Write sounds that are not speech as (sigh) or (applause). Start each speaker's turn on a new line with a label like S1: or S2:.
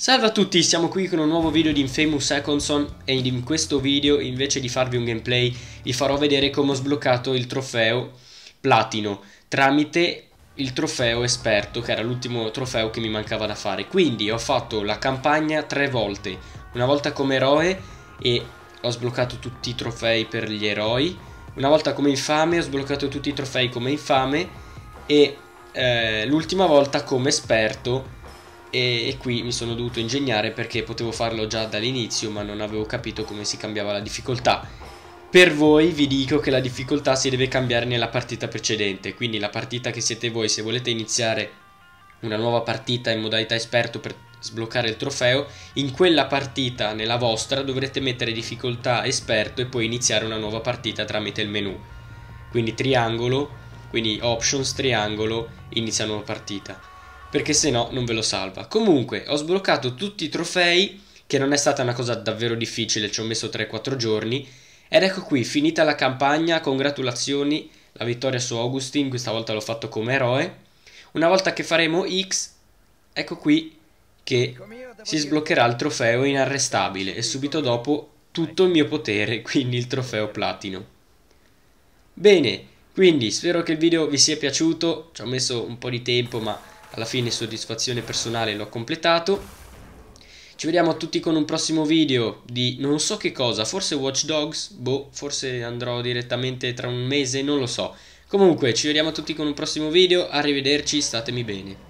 S1: Salve a tutti, siamo qui con un nuovo video di Infamous Secondson e in questo video invece di farvi un gameplay vi farò vedere come ho sbloccato il trofeo platino tramite il trofeo esperto che era l'ultimo trofeo che mi mancava da fare. Quindi ho fatto la campagna tre volte. Una volta come eroe e ho sbloccato tutti i trofei per gli eroi. Una volta come infame ho sbloccato tutti i trofei come infame. E eh, l'ultima volta come esperto e, e, qui mi sono dovuto ingegnare perché potevo farlo già dall'inizio ma non avevo capito come si cambiava la difficoltà. Per voi vi dico che la difficoltà si deve cambiare nella partita precedente, quindi la partita che siete voi, se volete iniziare una nuova partita in modalità esperto per sbloccare il trofeo, in quella partita, nella vostra, dovrete mettere difficoltà esperto e poi iniziare una nuova partita tramite il menu. Quindi triangolo, quindi options, triangolo, inizia nuova partita perché se no non ve lo salva. Comunque ho sbloccato tutti i trofei, che non è stata una cosa davvero difficile, ci ho messo 3-4 giorni, ed ecco qui, finita la campagna, congratulazioni, la vittoria su Augustin, questa volta l'ho fatto come eroe. Una volta che faremo X, ecco qui che si sbloccherà il trofeo inarrestabile e subito dopo tutto il mio potere, (laughs) quindi il trofeo platino. Bene, quindi spero che il video vi sia piaciuto, ci ho messo un po' di tempo ma alla fine soddisfazione personale l'ho completato ci vediamo tutti con un prossimo video di non so che cosa, forse Watch Dogs, boh, forse andrò direttamente tra un mese, non lo so. Comunque, ci vediamo tutti con un prossimo video, arrivederci, statemi bene.